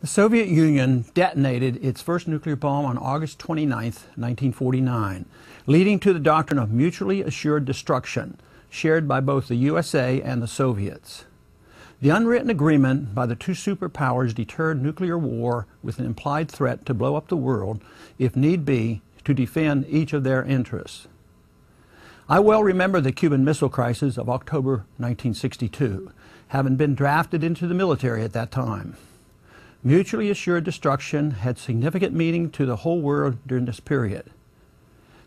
The Soviet Union detonated its first nuclear bomb on August 29, 1949, leading to the doctrine of mutually assured destruction, shared by both the USA and the Soviets. The unwritten agreement by the two superpowers deterred nuclear war with an implied threat to blow up the world, if need be, to defend each of their interests. I well remember the Cuban Missile Crisis of October 1962, having been drafted into the military at that time. Mutually assured destruction had significant meaning to the whole world during this period.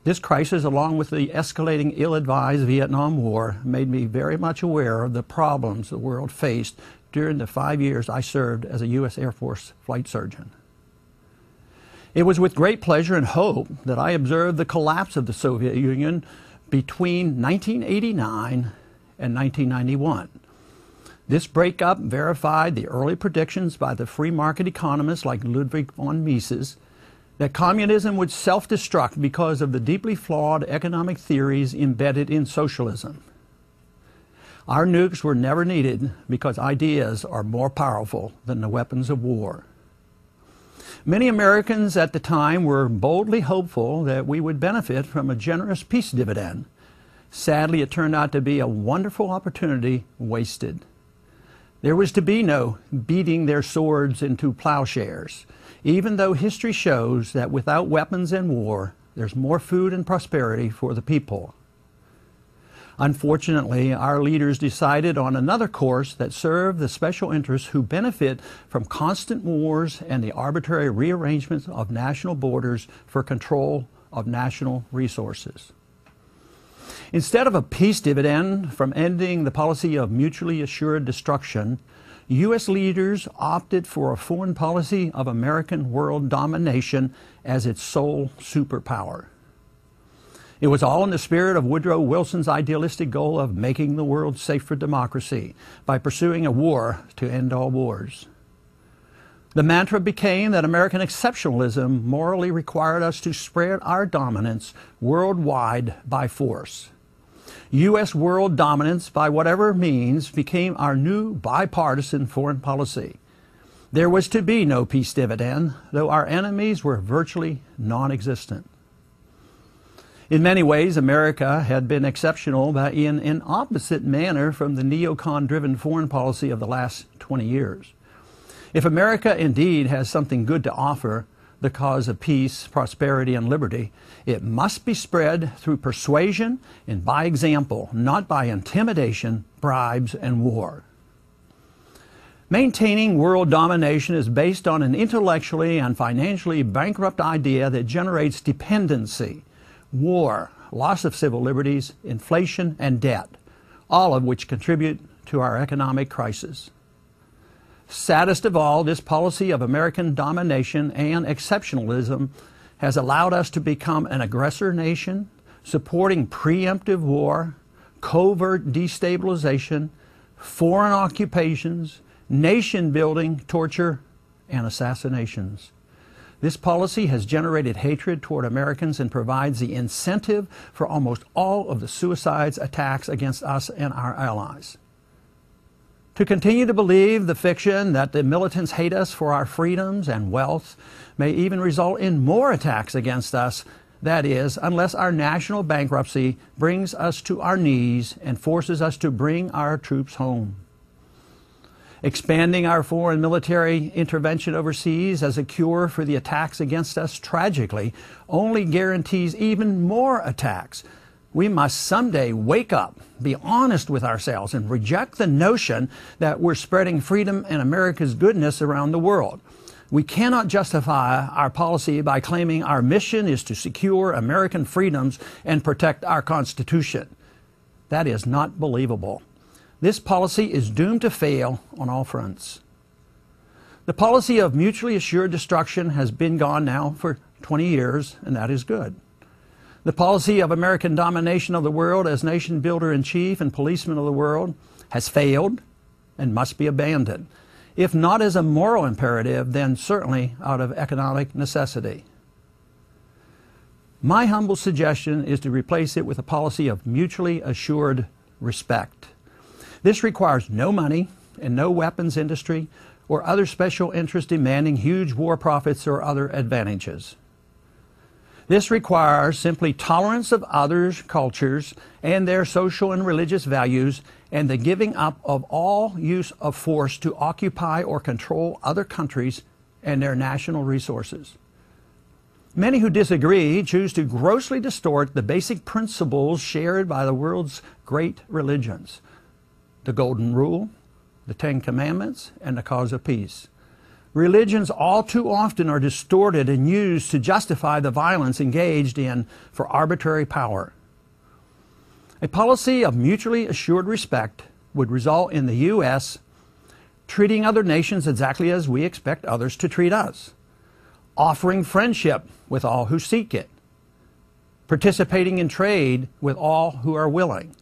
This crisis, along with the escalating ill-advised Vietnam War, made me very much aware of the problems the world faced during the five years I served as a U.S. Air Force flight surgeon. It was with great pleasure and hope that I observed the collapse of the Soviet Union between 1989 and 1991. This breakup verified the early predictions by the free market economists like Ludwig von Mises that communism would self destruct because of the deeply flawed economic theories embedded in socialism. Our nukes were never needed because ideas are more powerful than the weapons of war. Many Americans at the time were boldly hopeful that we would benefit from a generous peace dividend. Sadly, it turned out to be a wonderful opportunity wasted. There was to be no beating their swords into plowshares, even though history shows that without weapons and war, there's more food and prosperity for the people. Unfortunately, our leaders decided on another course that served the special interests who benefit from constant wars and the arbitrary rearrangements of national borders for control of national resources. Instead of a peace dividend from ending the policy of mutually assured destruction, U.S. leaders opted for a foreign policy of American world domination as its sole superpower. It was all in the spirit of Woodrow Wilson's idealistic goal of making the world safe for democracy by pursuing a war to end all wars. The mantra became that American exceptionalism morally required us to spread our dominance worldwide by force. U.S. world dominance, by whatever means, became our new bipartisan foreign policy. There was to be no peace dividend, though our enemies were virtually non existent. In many ways, America had been exceptional in an opposite manner from the neocon driven foreign policy of the last 20 years. If America indeed has something good to offer, the cause of peace, prosperity, and liberty, it must be spread through persuasion and by example, not by intimidation, bribes, and war. Maintaining world domination is based on an intellectually and financially bankrupt idea that generates dependency war, loss of civil liberties, inflation, and debt, all of which contribute to our economic crisis. Saddest of all, this policy of American domination and exceptionalism has allowed us to become an aggressor nation, supporting preemptive war, covert destabilization, foreign occupations, nation building, torture, and assassinations. This policy has generated hatred toward Americans and provides the incentive for almost all of the suicides attacks against us and our allies. To continue to believe the fiction that the militants hate us for our freedoms and wealth may even result in more attacks against us, that is, unless our national bankruptcy brings us to our knees and forces us to bring our troops home. Expanding our foreign military intervention overseas as a cure for the attacks against us tragically only guarantees even more attacks. We must someday wake up, be honest with ourselves, and reject the notion that we're spreading freedom and America's goodness around the world. We cannot justify our policy by claiming our mission is to secure American freedoms and protect our Constitution. That is not believable. This policy is doomed to fail on all fronts. The policy of mutually assured destruction has been gone now for 20 years, and that is good. The policy of American domination of the world as nation builder in chief and policeman of the world has failed and must be abandoned. If not as a moral imperative, then certainly out of economic necessity. My humble suggestion is to replace it with a policy of mutually assured respect. This requires no money and no weapons industry, or other special interests demanding huge war profits or other advantages. This requires simply tolerance of others' cultures and their social and religious values and the giving up of all use of force to occupy or control other countries and their national resources. Many who disagree choose to grossly distort the basic principles shared by the world's great religions the Golden Rule, the Ten Commandments, and the cause of peace. Religions all too often are distorted and used to justify the violence engaged in for arbitrary power. A policy of mutually assured respect would result in the U.S. treating other nations exactly as we expect others to treat us, offering friendship with all who seek it, participating in trade with all who are willing,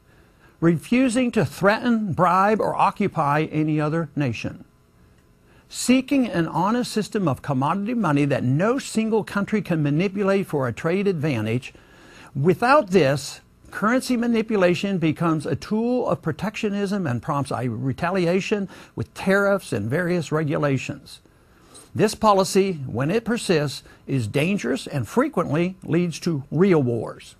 refusing to threaten, bribe, or occupy any other nation seeking an honest system of commodity money that no single country can manipulate for a trade advantage. Without this, currency manipulation becomes a tool of protectionism and prompts retaliation with tariffs and various regulations. This policy, when it persists, is dangerous and frequently leads to real wars.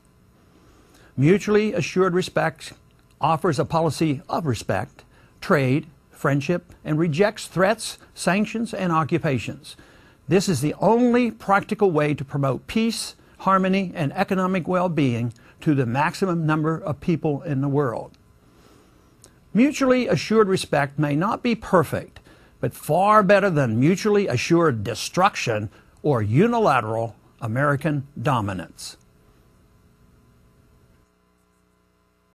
Mutually assured respect offers a policy of respect, trade, friendship, and rejects threats, sanctions, and occupations. This is the only practical way to promote peace, harmony, and economic well being to the maximum number of people in the world. Mutually assured respect may not be perfect, but far better than mutually assured destruction or unilateral American dominance.